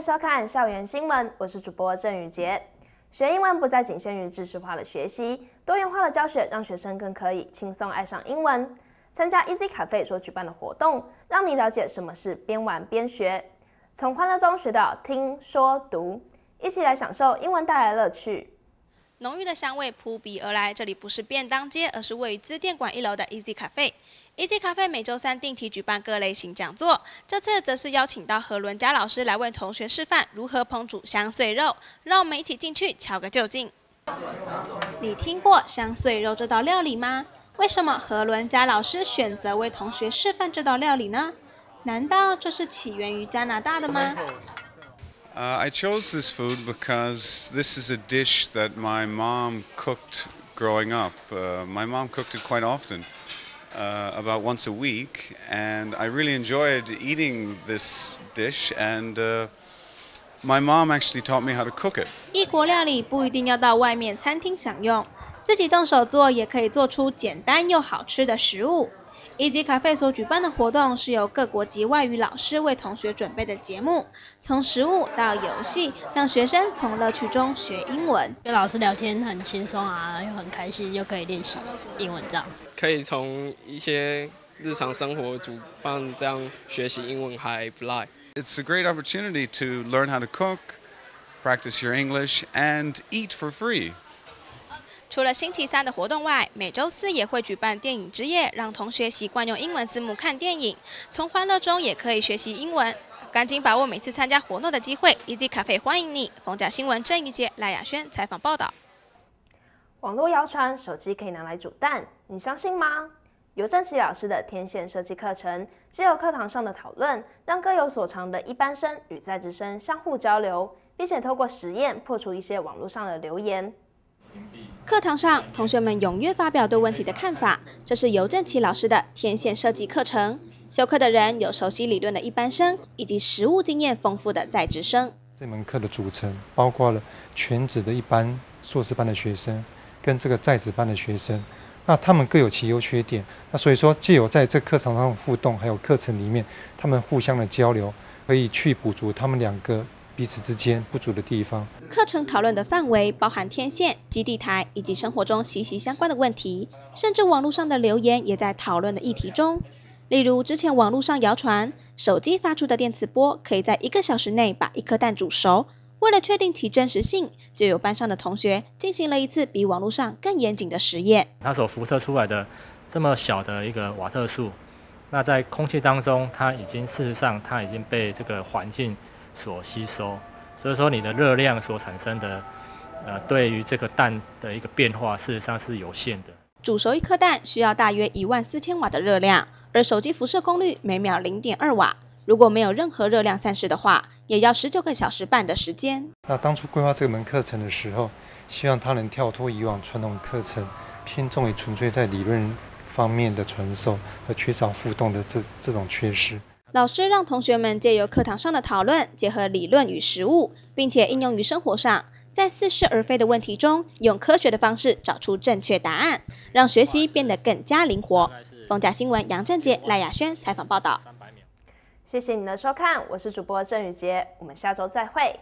收看校园新闻，我是主播郑宇杰。学英文不再仅限于知识化的学习，多元化的教学让学生更可以轻松爱上英文。参加 Easy Cafe 所举办的活动，让你了解什么是边玩边学，从欢乐中学到听说读，一起来享受英文带来的乐趣。浓郁的香味扑鼻而来，这里不是便当街，而是位于资电馆一楼的 Easy Cafe。Easy Cafe 每周三定期举办各类型讲座，这次则是邀请到何伦佳老师来为同学示范如何烹煮香碎肉，让我们一起进去瞧个究竟。你听过香碎肉这道料理吗？为什么何伦佳老师选择为同学示范这道料理呢？难道这是起源于加拿大的吗 ？Uh, I chose this food because this is a dish that my mom cooked growing up. Uh, my mom cooked it quite often. uh, about once a week, and I really enjoyed eating this dish. And uh, my mom actually taught me how to cook it. 异国料理不一定要到外面餐厅享用，自己动手做也可以做出简单又好吃的食物。 Easy Cafe 所举办的活动是由各国籍外语老师为同学准备的节目，从食物到游戏，让学生从乐趣中学英文。跟老师聊天很轻松啊，又很开心，又可以练习英文这样。可以从一些日常生活煮饭这样学习英文还不赖。It's a great opportunity to learn how to cook, practice your English, and eat for free. 除了星期三的活动外，每周四也会举办电影之夜，让同学习惯用英文字幕看电影，从欢乐中也可以学习英文。赶紧把握每次参加活动的机会，Easy 咖啡欢迎你！逢甲新闻郑玉杰、赖雅轩采访报道。网络谣传手机可以拿来煮蛋，你相信吗？尤正奇老师的天线设计课程，借由课堂上的讨论，让各有所长的一般生与在职生相互交流，并且透过实验破除一些网络上的流言。课堂上，同学们踊跃发表对问题的看法。这是尤正奇老师的天线设计课程。修课的人有熟悉理论的一般生，以及实务经验丰富的在职生。这门课的组成包括了全职的一般硕士班的学生，跟这个在职班的学生。那他们各有其优缺点。那所以说，借由在这课堂上互动，还有课程里面他们互相的交流，可以去补足他们两个。彼此之间不足的地方。课程讨论的范围包含天线、基地台以及生活中息息相关的问题，甚至网络上的留言也在讨论的议题中。例如，之前网络上谣传手机发出的电磁波可以在一个小时内把一颗蛋煮熟，为了确定其真实性，就有班上的同学进行了一次比网络上更严谨的实验。它所辐射出来的这么小的一个瓦特数，那在空气当中，它已经事实上它已经被这个环境。所吸收，所以说你的热量所产生的，呃，对于这个蛋的一个变化，事实上是有限的。煮熟一颗蛋需要大约一万四千瓦的热量，而手机辐射功率每秒零点二瓦，如果没有任何热量散失的话，也要十九个小时半的时间。那当初规划这门课程的时候，希望它能跳脱以往传统课程，偏重于纯粹在理论方面的传授，而缺少互动的这这种缺失。老师让同学们借由课堂上的讨论，结合理论与实务，并且应用于生活上，在似是而非的问题中，用科学的方式找出正确答案，让学习变得更加灵活。凤甲新闻杨振杰、赖雅轩采访报道。谢谢你的收看，我是主播郑宇杰，我们下周再会。